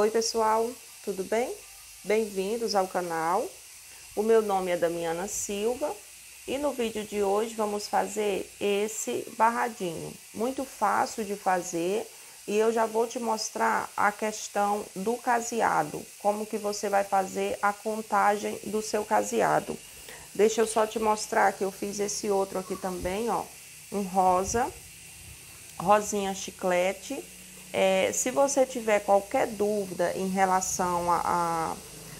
Oi pessoal, tudo bem? Bem-vindos ao canal. O meu nome é Damiana Silva e no vídeo de hoje vamos fazer esse barradinho. Muito fácil de fazer e eu já vou te mostrar a questão do caseado, como que você vai fazer a contagem do seu caseado. Deixa eu só te mostrar que eu fiz esse outro aqui também, ó, um rosa, rosinha chiclete é, se você tiver qualquer dúvida em relação a, a,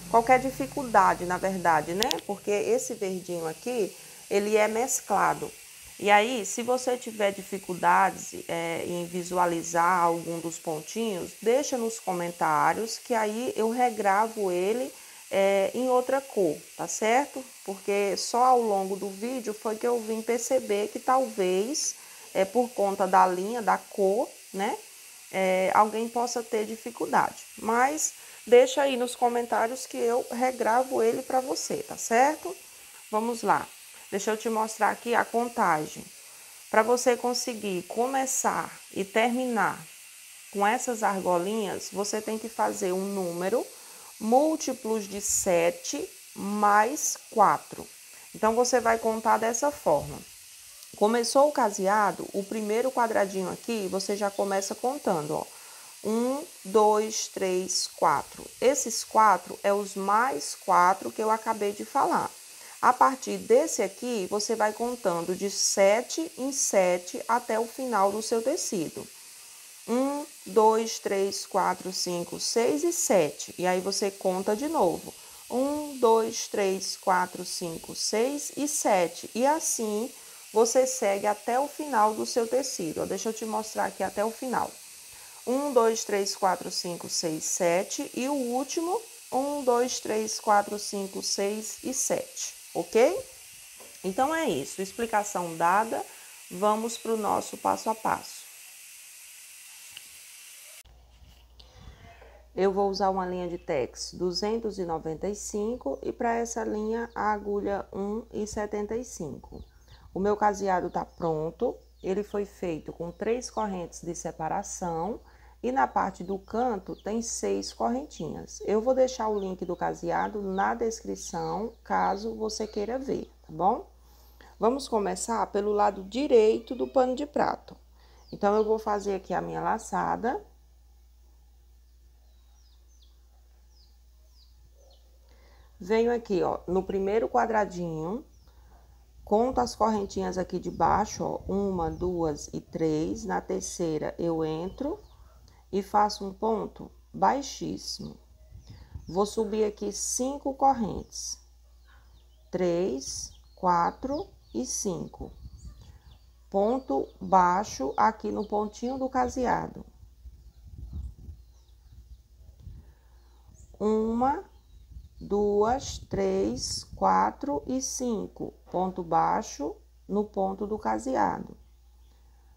qualquer dificuldade, na verdade, né? Porque esse verdinho aqui, ele é mesclado. E aí, se você tiver dificuldades é, em visualizar algum dos pontinhos, deixa nos comentários que aí eu regravo ele é, em outra cor, tá certo? Porque só ao longo do vídeo foi que eu vim perceber que talvez, é por conta da linha, da cor, né? É, alguém possa ter dificuldade. Mas deixa aí nos comentários que eu regravo ele para você, tá certo? Vamos lá. Deixa eu te mostrar aqui a contagem. Para você conseguir começar e terminar com essas argolinhas, você tem que fazer um número múltiplos de 7 mais 4. Então, você vai contar dessa forma. Começou o caseado, o primeiro quadradinho aqui, você já começa contando, ó. Um, dois, três, quatro. Esses quatro é os mais quatro que eu acabei de falar. A partir desse aqui, você vai contando de sete em sete até o final do seu tecido. Um, dois, três, quatro, cinco, seis e sete. E aí você conta de novo. Um, dois, três, quatro, cinco, seis e sete. E assim você segue até o final do seu tecido. Deixa eu te mostrar aqui até o final. 1, 2, 3, 4, 5, 6, 7 e o último 1, 2, 3, 4, 5, 6 e 7, ok? Então é isso, explicação dada, vamos para o nosso passo a passo. Eu vou usar uma linha de tex 295 e para essa linha a agulha 1,75. O meu caseado está pronto, ele foi feito com três correntes de separação e na parte do canto tem seis correntinhas. Eu vou deixar o link do caseado na descrição, caso você queira ver, tá bom? Vamos começar pelo lado direito do pano de prato. Então, eu vou fazer aqui a minha laçada. Venho aqui, ó, no primeiro quadradinho, Conto as correntinhas aqui de baixo, ó, uma, duas e três. Na terceira, eu entro e faço um ponto baixíssimo. Vou subir aqui cinco correntes. Três, quatro e cinco. Ponto baixo aqui no pontinho do caseado. Uma, duas, três, quatro e cinco. Ponto baixo no ponto do caseado.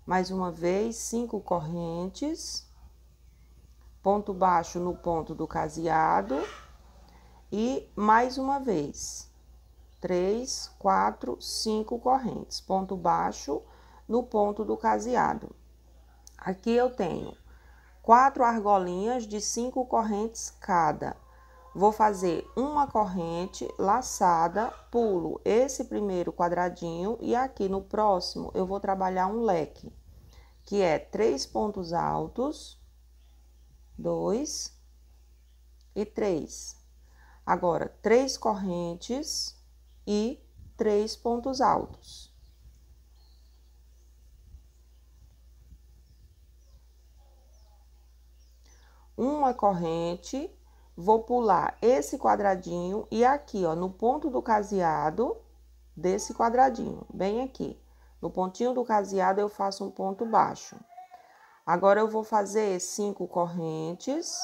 Mais uma vez, cinco correntes. Ponto baixo no ponto do caseado. E mais uma vez, três, quatro, cinco correntes. Ponto baixo no ponto do caseado. Aqui eu tenho quatro argolinhas de cinco correntes cada Vou fazer uma corrente laçada, pulo esse primeiro quadradinho e aqui no próximo eu vou trabalhar um leque, que é três pontos altos, dois e três. Agora, três correntes e três pontos altos. Uma corrente vou pular esse quadradinho e aqui, ó, no ponto do caseado desse quadradinho, bem aqui. No pontinho do caseado eu faço um ponto baixo. Agora eu vou fazer cinco correntes,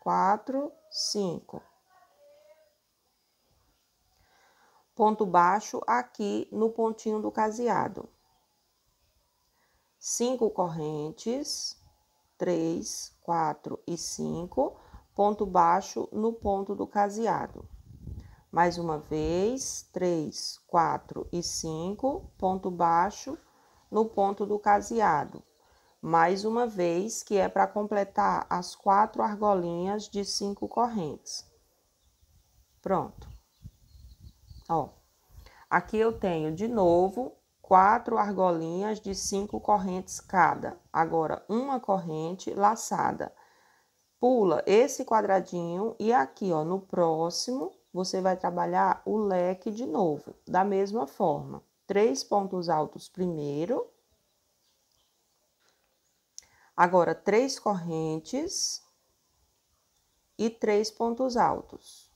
quatro, cinco. Ponto baixo aqui no pontinho do caseado. Cinco correntes, três, quatro e cinco ponto baixo no ponto do caseado. Mais uma vez, três, quatro e cinco, ponto baixo no ponto do caseado. mais uma vez, que é para completar as quatro argolinhas de cinco correntes. Pronto. Ó, aqui eu tenho de novo quatro argolinhas de cinco correntes cada. Agora, uma corrente laçada. Pula esse quadradinho e aqui, ó, no próximo, você vai trabalhar o leque de novo, da mesma forma. Três pontos altos primeiro Agora, três correntes e três pontos altos.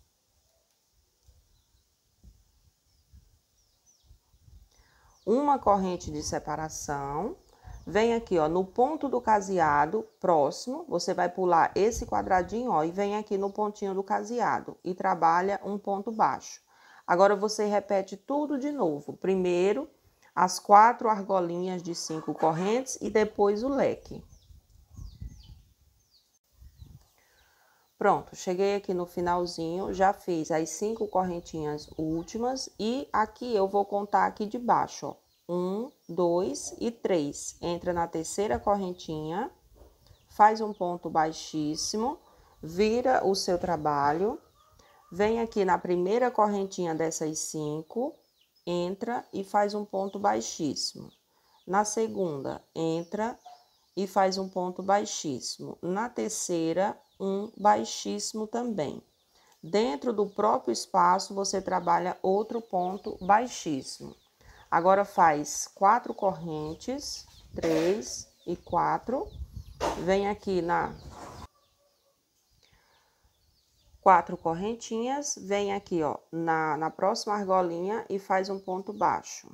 Uma corrente de separação. Vem aqui, ó, no ponto do caseado próximo, você vai pular esse quadradinho, ó, e vem aqui no pontinho do caseado e trabalha um ponto baixo. Agora, você repete tudo de novo. Primeiro, as quatro argolinhas de cinco correntes e depois o leque. Pronto, cheguei aqui no finalzinho, já fiz as cinco correntinhas últimas e aqui eu vou contar aqui de baixo, ó. Um, dois e três. Entra na terceira correntinha, faz um ponto baixíssimo, vira o seu trabalho, vem aqui na primeira correntinha dessas cinco, entra e faz um ponto baixíssimo. Na segunda, entra e faz um ponto baixíssimo. Na terceira, um baixíssimo também. Dentro do próprio espaço, você trabalha outro ponto baixíssimo. Agora faz quatro correntes, três e quatro. Vem aqui na quatro correntinhas, vem aqui, ó, na, na próxima argolinha e faz um ponto baixo.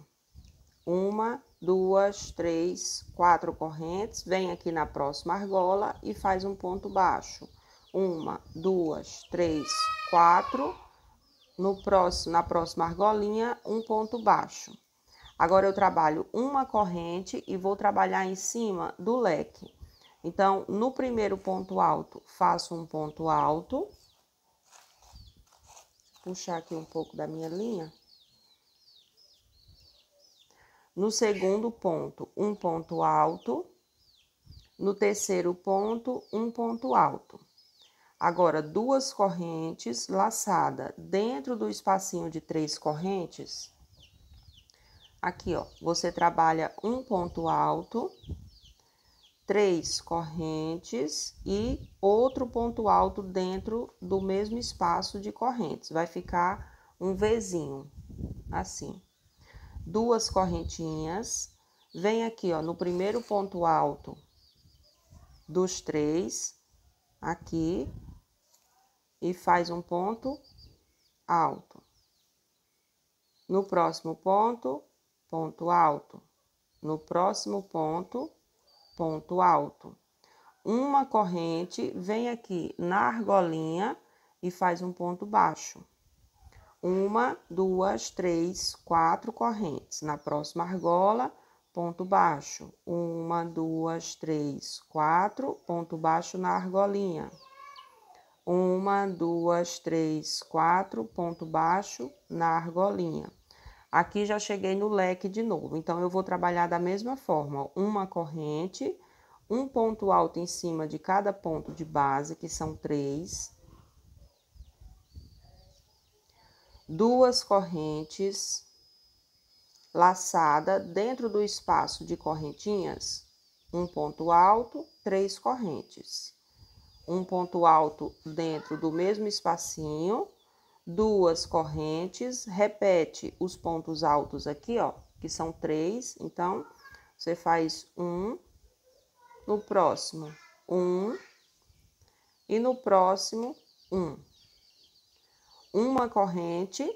Uma, duas, três, quatro correntes, vem aqui na próxima argola e faz um ponto baixo. Uma, duas, três, quatro. No próximo, na próxima argolinha, um ponto baixo. Agora eu trabalho uma corrente e vou trabalhar em cima do leque. Então, no primeiro ponto alto, faço um ponto alto. Puxar aqui um pouco da minha linha. No segundo ponto, um ponto alto. No terceiro ponto, um ponto alto. Agora, duas correntes laçada dentro do espacinho de três correntes. Aqui, ó, você trabalha um ponto alto, três correntes e outro ponto alto dentro do mesmo espaço de correntes. Vai ficar um Vzinho, assim duas correntinhas, vem aqui, ó, no primeiro ponto alto dos três, aqui, e faz um ponto alto. No próximo ponto, ponto alto. No próximo ponto, ponto alto. Uma corrente, vem aqui na argolinha e faz um ponto baixo uma, duas, três, quatro correntes. Na próxima argola, ponto baixo, uma, duas, três, quatro, ponto baixo na argolinha. Uma, duas, três, quatro, ponto baixo na argolinha. Aqui já cheguei no leque de novo, então eu vou trabalhar da mesma forma, uma corrente, um ponto alto em cima de cada ponto de base, que são três, duas correntes laçada dentro do espaço de correntinhas, um ponto alto, três correntes. Um ponto alto dentro do mesmo espacinho, duas correntes, repete os pontos altos aqui, ó, que são três. Então, você faz um, no próximo, um, e no próximo, um uma corrente,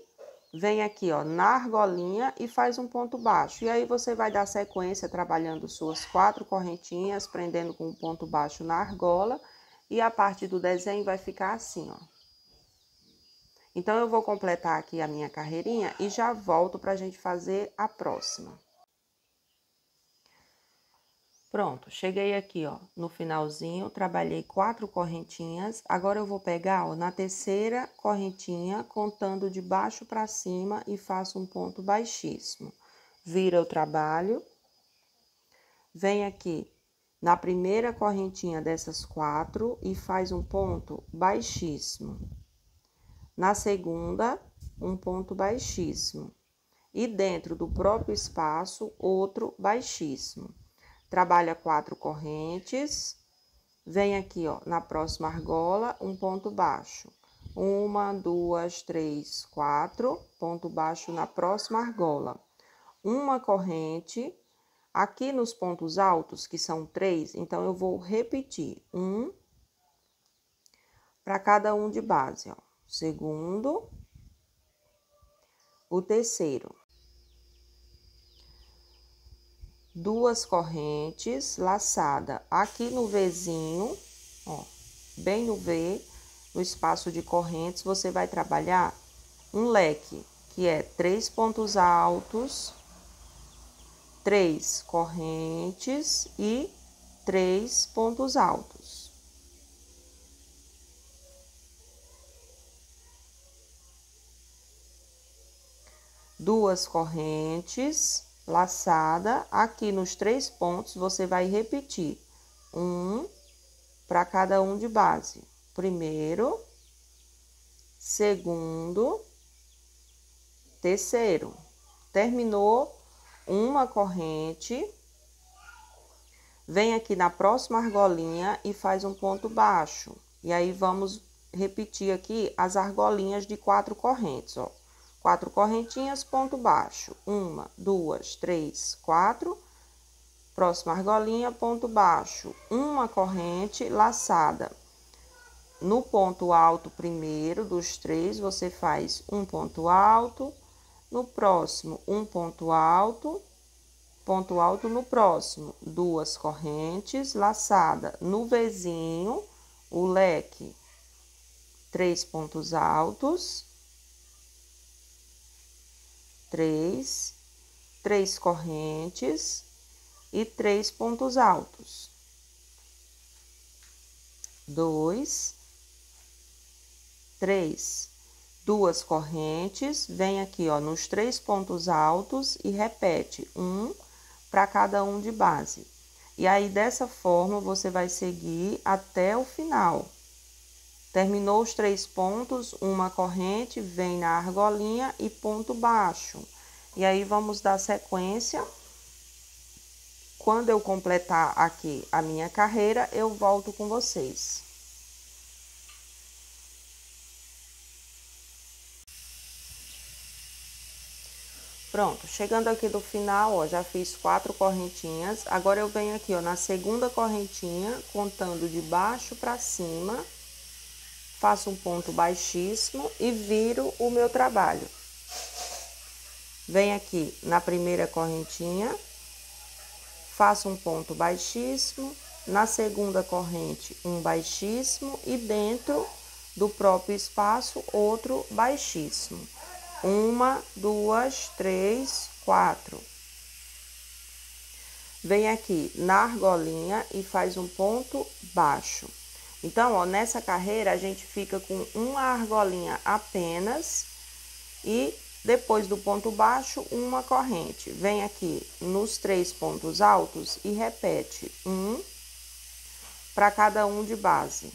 vem aqui, ó, na argolinha e faz um ponto baixo. E aí você vai dar sequência trabalhando suas quatro correntinhas, prendendo com um ponto baixo na argola, e a parte do desenho vai ficar assim, ó. Então, eu vou completar aqui a minha carreirinha e já volto para a gente fazer a próxima. Pronto, cheguei aqui, ó, no finalzinho, trabalhei quatro correntinhas. Agora eu vou pegar, ó, na terceira correntinha, contando de baixo para cima e faço um ponto baixíssimo. Vira o trabalho. Vem aqui na primeira correntinha dessas quatro e faz um ponto baixíssimo. Na segunda, um ponto baixíssimo. E dentro do próprio espaço, outro baixíssimo. Trabalha quatro correntes. Vem aqui, ó, na próxima argola, um ponto baixo. Uma, duas, três, quatro, ponto baixo na próxima argola. Uma corrente Aqui nos pontos altos, que são três, então eu vou repetir um para cada um de base, ó. Segundo, o terceiro. Duas correntes laçada aqui no Vzinho, ó, bem no V, no espaço de correntes, você vai trabalhar um leque, que é três pontos altos, três correntes e três pontos altos. Duas correntes laçada, aqui nos três pontos você vai repetir um para cada um de base. Primeiro, segundo, terceiro. Terminou uma corrente, vem aqui na próxima argolinha e faz um ponto baixo. E aí vamos repetir aqui as argolinhas de quatro correntes, ó. Quatro correntinhas, ponto baixo. Uma, duas, três, quatro. Próxima argolinha, ponto baixo. Uma corrente laçada. No ponto alto primeiro dos três, você faz um ponto alto, no próximo, um ponto alto, ponto alto no próximo, duas correntes, laçada no vizinho, o leque, três pontos altos, três, três correntes e três pontos altos. Dois, três duas correntes, vem aqui, ó, nos três pontos altos e repete um para cada um de base. E aí, dessa forma, você vai seguir até o final. Terminou os três pontos, uma corrente, vem na argolinha e ponto baixo. E aí, vamos dar sequência. Quando eu completar aqui a minha carreira, eu volto com vocês. Pronto, chegando aqui do final, ó, já fiz quatro correntinhas. Agora eu venho aqui, ó, na segunda correntinha, contando de baixo para cima, faço um ponto baixíssimo e viro o meu trabalho. Venho aqui na primeira correntinha, faço um ponto baixíssimo, na segunda corrente um baixíssimo e dentro do próprio espaço outro baixíssimo. Uma, duas, três, quatro. Vem aqui na argolinha e faz um ponto baixo. Então, ó, nessa carreira a gente fica com uma argolinha apenas e depois do ponto baixo, uma corrente. Vem aqui nos três pontos altos e repete um para cada um de base.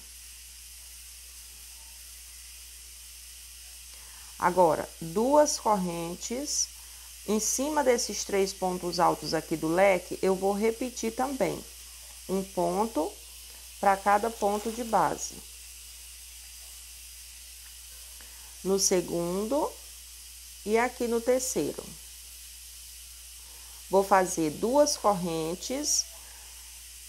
Agora, duas correntes em cima desses três pontos altos aqui do leque, eu vou repetir também um ponto para cada ponto de base. No segundo e aqui no terceiro. Vou fazer duas correntes.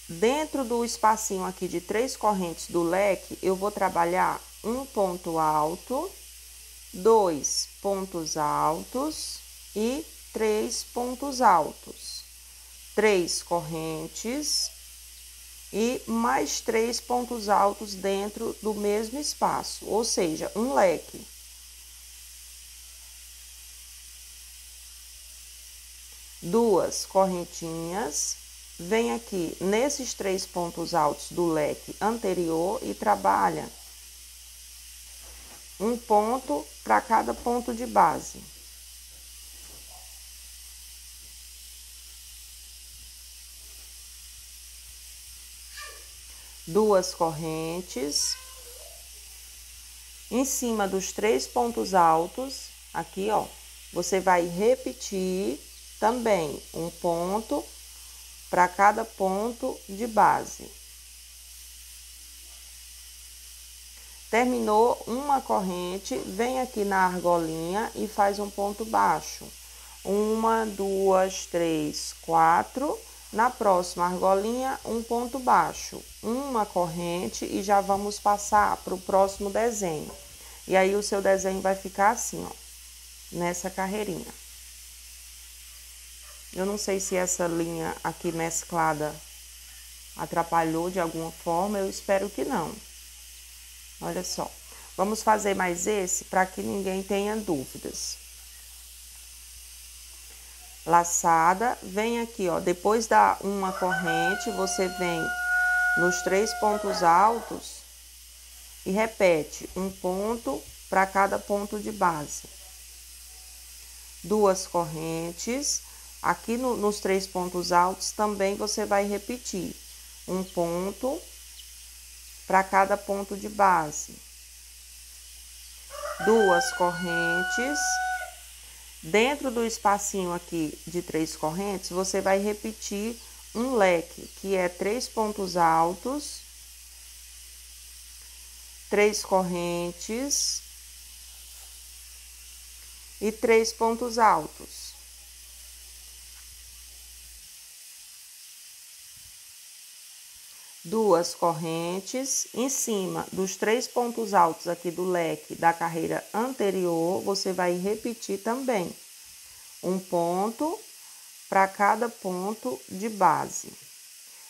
Dentro do espacinho aqui de três correntes do leque, eu vou trabalhar um ponto alto dois pontos altos e três pontos altos, três correntes e mais três pontos altos dentro do mesmo espaço, ou seja, um leque. Duas correntinhas, vem aqui nesses três pontos altos do leque anterior e trabalha um ponto para cada ponto de base. Duas correntes. Em cima dos três pontos altos, aqui ó, você vai repetir também um ponto para cada ponto de base. Terminou uma corrente, vem aqui na argolinha e faz um ponto baixo. Uma, duas, três, quatro. Na próxima argolinha, um ponto baixo, uma corrente e já vamos passar para o próximo desenho. E aí o seu desenho vai ficar assim, ó, nessa carreirinha. Eu não sei se essa linha aqui mesclada atrapalhou de alguma forma, eu espero que não. Olha só. Vamos fazer mais esse para que ninguém tenha dúvidas. Laçada, vem aqui, ó, depois da uma corrente, você vem nos três pontos altos e repete um ponto para cada ponto de base. Duas correntes, aqui no, nos três pontos altos também você vai repetir um ponto para cada ponto de base. Duas correntes. Dentro do espacinho aqui de três correntes, você vai repetir um leque, que é três pontos altos, três correntes e três pontos altos. Duas correntes em cima dos três pontos altos aqui do leque da carreira anterior, você vai repetir também um ponto para cada ponto de base.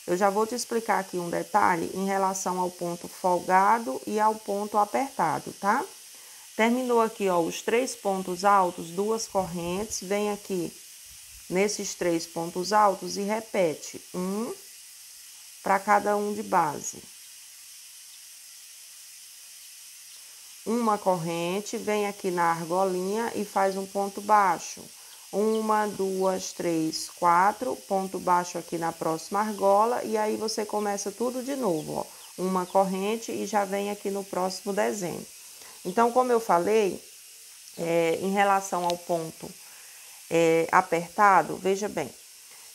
Eu já vou te explicar aqui um detalhe em relação ao ponto folgado e ao ponto apertado, tá? Terminou aqui, ó, os três pontos altos, duas correntes, vem aqui nesses três pontos altos e repete um, para cada um de base. Uma corrente, vem aqui na argolinha e faz um ponto baixo. Uma, duas, três, quatro, ponto baixo aqui na próxima argola e aí você começa tudo de novo, ó. Uma corrente e já vem aqui no próximo desenho. Então, como eu falei, é, em relação ao ponto é, apertado, veja bem,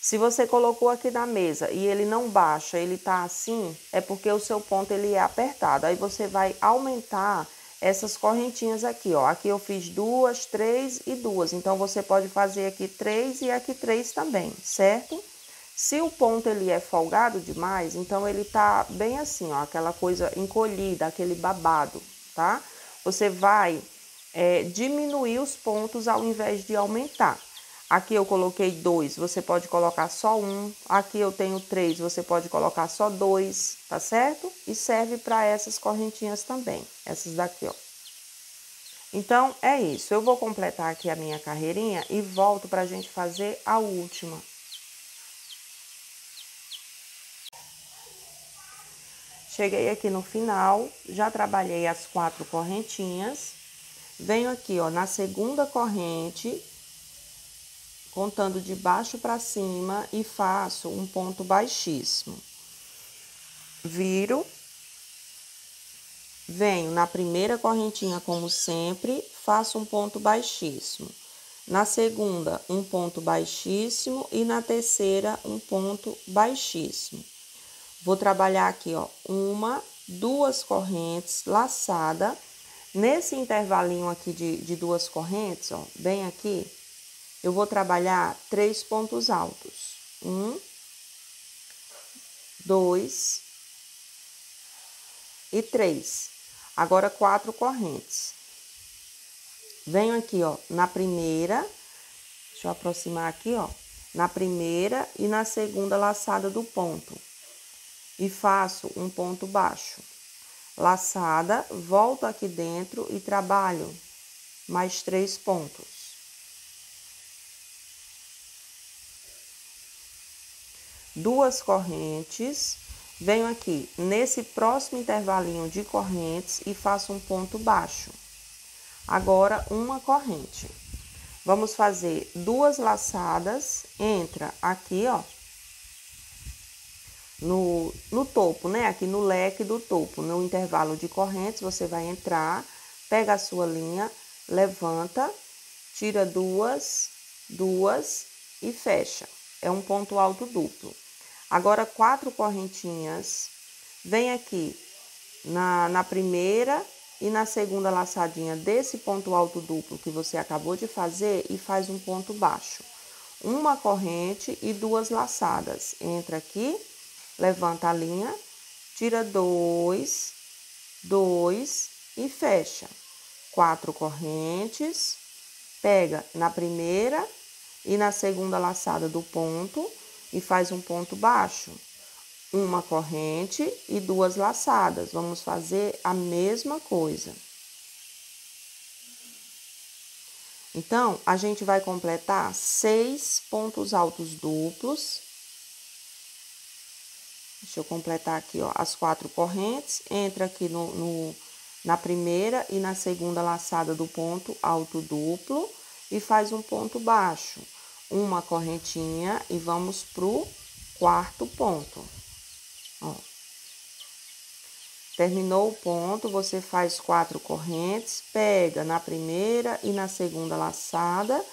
se você colocou aqui na mesa e ele não baixa, ele tá assim, é porque o seu ponto ele é apertado. Aí você vai aumentar essas correntinhas aqui, ó. Aqui eu fiz duas, três e duas. Então você pode fazer aqui três e aqui três também, certo? Se o ponto ele é folgado demais, então ele tá bem assim, ó, aquela coisa encolhida, aquele babado, tá? Você vai é, diminuir os pontos ao invés de aumentar. Aqui eu coloquei dois, você pode colocar só um. Aqui eu tenho três, você pode colocar só dois, tá certo? E serve para essas correntinhas também, essas daqui, ó. Então, é isso. Eu vou completar aqui a minha carreirinha e volto para a gente fazer a última. Cheguei aqui no final, já trabalhei as quatro correntinhas. Venho aqui, ó, na segunda corrente, contando de baixo para cima e faço um ponto baixíssimo. Viro, venho na primeira correntinha, como sempre, faço um ponto baixíssimo. Na segunda, um ponto baixíssimo e na terceira, um ponto baixíssimo. Vou trabalhar aqui, ó, uma, duas correntes laçada. Nesse intervalinho aqui de, de duas correntes, ó, bem aqui, eu vou trabalhar três pontos altos. Um, dois e três. Agora, quatro correntes. Venho aqui, ó, na primeira, deixa eu aproximar aqui, ó, na primeira e na segunda laçada do ponto. E faço um ponto baixo. Laçada, volto aqui dentro e trabalho mais três pontos. Duas correntes, venho aqui nesse próximo intervalinho de correntes e faço um ponto baixo. Agora, uma corrente. Vamos fazer duas laçadas, entra aqui, ó, no, no topo, né? Aqui no leque do topo, no intervalo de correntes, você vai entrar, pega a sua linha, levanta, tira duas, duas e fecha. É um ponto alto duplo. Agora, quatro correntinhas, vem aqui na, na primeira e na segunda laçadinha desse ponto alto duplo que você acabou de fazer e faz um ponto baixo. Uma corrente e duas laçadas. Entra aqui, levanta a linha, tira dois, dois e fecha. Quatro correntes, pega na primeira e na segunda laçada do ponto e faz um ponto baixo uma corrente e duas laçadas. Vamos fazer a mesma coisa. Então, a gente vai completar seis pontos altos duplos. Deixa eu completar aqui, ó, as quatro correntes. Entra aqui no, no, na primeira e na segunda laçada do ponto alto duplo e faz um ponto baixo. Uma correntinha e vamos pro quarto ponto. Ó. Terminou o ponto, você faz quatro correntes, pega na primeira e na segunda laçada,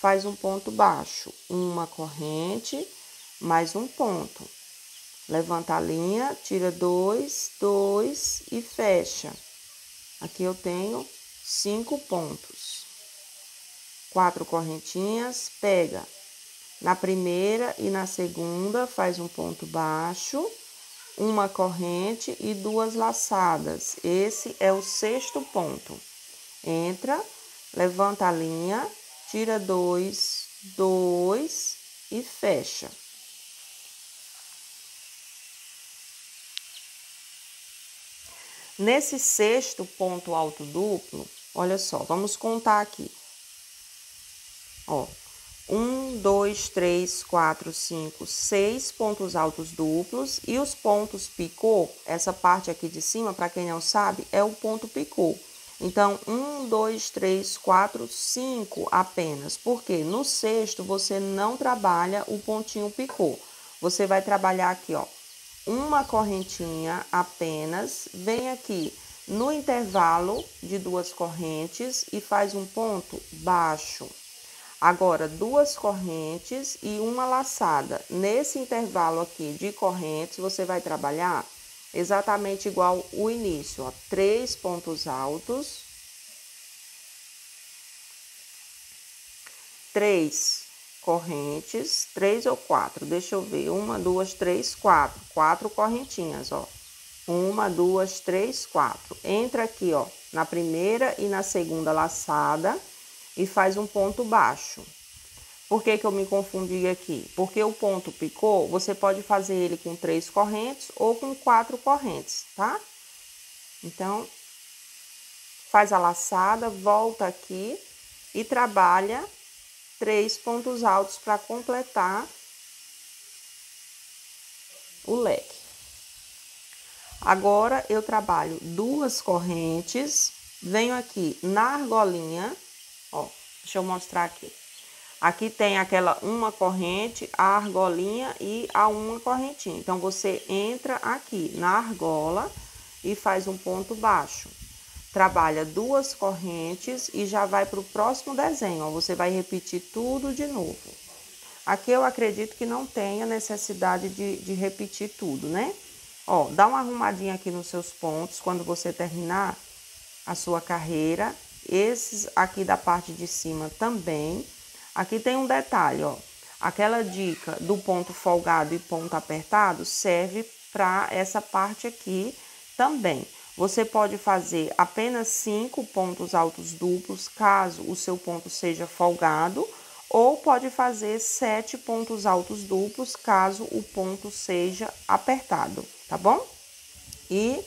faz um ponto baixo, uma corrente, mais um ponto. Levanta a linha, tira dois, dois e fecha. Aqui eu tenho cinco pontos. Quatro correntinhas, pega na primeira e na segunda, faz um ponto baixo uma corrente e duas laçadas. Esse é o sexto ponto. Entra, levanta a linha, tira dois, dois e fecha. Nesse sexto ponto alto duplo, olha só, vamos contar aqui. Ó, um, dois, três, quatro, cinco, seis pontos altos duplos e os pontos picô, essa parte aqui de cima, para quem não sabe, é o ponto picô. Então, um, dois, três, quatro, cinco apenas. Porque no sexto você não trabalha o pontinho picô. Você vai trabalhar aqui, ó, uma correntinha apenas. Vem aqui no intervalo de duas correntes e faz um ponto baixo. Agora, duas correntes e uma laçada. Nesse intervalo aqui de correntes, você vai trabalhar exatamente igual o início, ó, três pontos altos, três correntes, três ou quatro, deixa eu ver, uma, duas, três, quatro, quatro correntinhas, ó, uma, duas, três, quatro. Entra aqui, ó, na primeira e na segunda laçada e faz um ponto baixo. Por que, que eu me confundi aqui? Porque o ponto picô, você pode fazer ele com três correntes ou com quatro correntes, tá? Então, faz a laçada, volta aqui e trabalha três pontos altos para completar o leque. Agora, eu trabalho duas correntes, venho aqui na argolinha Ó, deixa eu mostrar aqui. Aqui tem aquela uma corrente, a argolinha e a uma correntinha. Então, você entra aqui na argola e faz um ponto baixo. Trabalha duas correntes e já vai para o próximo desenho. Ó, você vai repetir tudo de novo. Aqui eu acredito que não tenha necessidade de, de repetir tudo, né? Ó, dá uma arrumadinha aqui nos seus pontos quando você terminar a sua carreira esses aqui da parte de cima também. Aqui tem um detalhe, ó. Aquela dica do ponto folgado e ponto apertado serve para essa parte aqui também. Você pode fazer apenas cinco pontos altos duplos, caso o seu ponto seja folgado, ou pode fazer sete pontos altos duplos, caso o ponto seja apertado, tá bom? E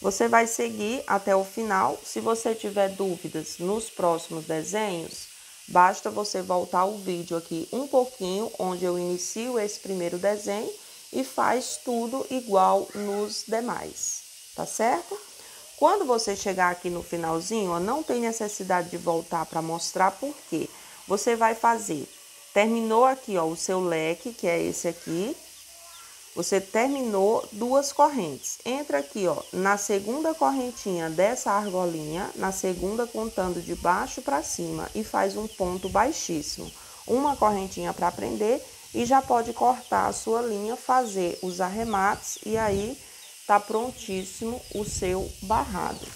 você vai seguir até o final. Se você tiver dúvidas nos próximos desenhos, basta você voltar o vídeo aqui um pouquinho, onde eu inicio esse primeiro desenho e faz tudo igual nos demais, tá certo? Quando você chegar aqui no finalzinho, ó, não tem necessidade de voltar para mostrar por quê. Você vai fazer, terminou aqui ó, o seu leque, que é esse aqui, Você terminou duas correntes. Entra aqui, ó, na segunda correntinha dessa argolinha, na segunda contando de baixo para cima e faz um ponto baixíssimo. Uma correntinha para prender e já pode cortar a sua linha, fazer os arremates e aí tá prontíssimo o seu barrado.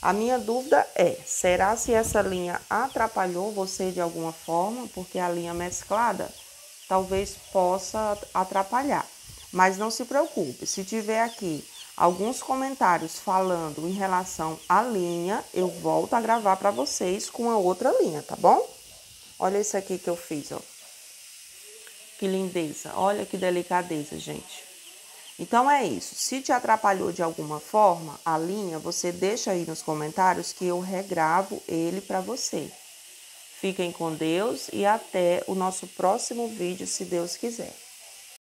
A minha dúvida é: será se essa linha atrapalhou você de alguma forma? Porque a linha mesclada talvez possa atrapalhar. Mas não se preocupe, se tiver aqui alguns comentários falando em relação à linha, eu volto a gravar para vocês com a outra linha, tá bom? Olha isso aqui que eu fiz, ó. Que lindeza, olha que delicadeza, gente. Então é isso. Se te atrapalhou de alguma forma a linha, você deixa aí nos comentários que eu regravo ele para você. Fiquem com Deus e até o nosso próximo vídeo, se Deus quiser.